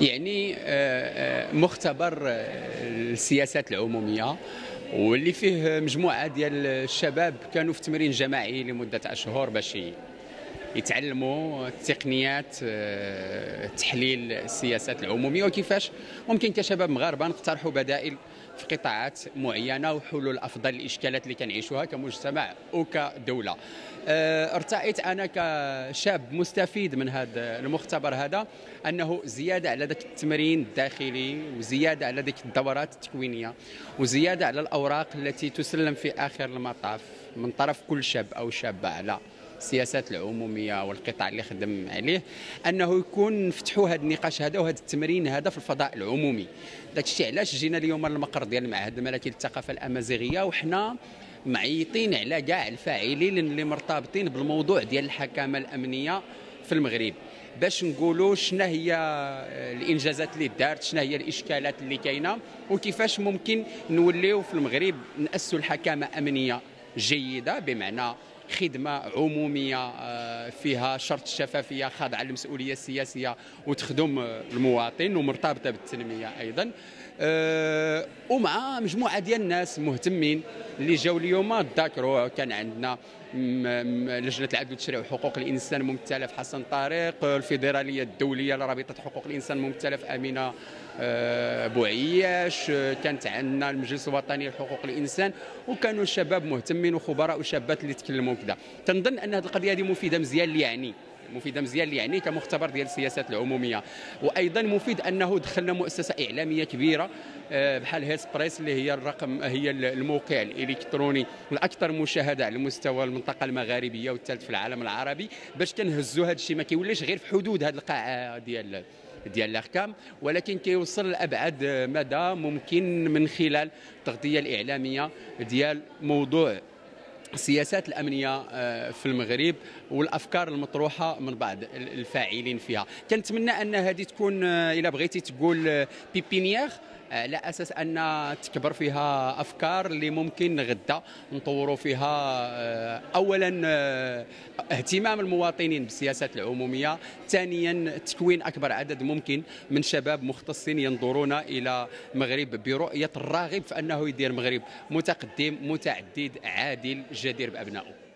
يعني مختبر السياسات العمومية واللي فيه مجموعة ديال الشباب كانوا في تمرين جماعي لمدة أشهر باش يتعلموا تقنيات تحليل السياسات العمومية. وكيفاش؟ ممكن كشباب مغاربة نقترحوا بدائل في قطاعات معينة وحلول أفضل الاشكالات اللي كنعيشوها كمجتمع وكدوله ارتأيت أنا كشاب مستفيد من هذا المختبر هذا أنه زيادة على ذاك التمرين الداخلي وزيادة على ذيك الدورات التكوينية وزيادة على الأوراق التي تسلم في آخر المطاف من طرف كل شاب أو شابة على السياسات العمومية والقطاع اللي خدم عليه أنه يكون نفتحوا هذا النقاش هذا وهذا التمرين هذا في الفضاء العمومي. داك الشيء علاش جينا اليوم المقر ديال المعهد الملكي للثقافة الأمازيغية وحنا معيطين على كاع الفاعلين اللي مرتبطين بالموضوع ديال الحكامة الأمنية في المغرب. باش نقولوا شنو هي الإنجازات اللي دارت شنو هي الإشكالات اللي كاينة وكيفاش ممكن نوليو في المغرب ناسوا الحكامة أمنية جيدة بمعنى خدمة عمومية آه، فيها شرط الشفافية خاضعه للمسؤولية السياسية وتخدم المواطن ومرتبطة بالتنمية أيضا. أه ومع مجموعة ديال الناس مهتمين اللي جاوا اليوم. تذاكروا كان عندنا لجنة العدل والتشريع وحقوق الإنسان ممثله في حسن طارق الفيدرالية الدولية لرابطة حقوق الإنسان ممثله في أمينة بوعياش كانت عندنا المجلس الوطني لحقوق الإنسان. وكانوا الشباب مهتمين وخبراء وشابات اللي تكلموا كذا تنظن أن هذه القضية هذه مفيدة مزيان يعني مفيدة مزيان يعني كمختبر ديال السياسات العمومية. وأيضا مفيد أنه دخلنا مؤسسة إعلامية كبيرة آه، بحال هيس بريس اللي هي الرقم هي الموقع الإلكتروني الأكثر مشاهدة على مستوى المنطقة المغاربية والثالث في العالم العربي باش كنهزوا هذا الشيء. ما كيوليش غير في حدود هذه القاعة ديال ديال الاحكام ولكن كيوصل لأبعد مدى ممكن من خلال التغطية الإعلامية ديال موضوع السياسات الأمنية آه، في المغرب والأفكار المطروحة من بعض الفاعلين فيها. كنتمنى أن هذه تكون آه، إلا بغيتي تقول آه، بيبينيير. على أساس أن تكبر فيها أفكار اللي ممكن غدا نطوروا فيها اولا اهتمام المواطنين بالسياسات العمومية ثانيا تكوين أكبر عدد ممكن من شباب مختصين ينظرون إلى المغرب برؤية الراغب في أنه يدير مغرب متقدم متعدد عادل جدير بأبنائه.